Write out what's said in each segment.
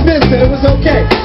Smith it was okay.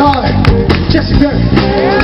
All right, Jesse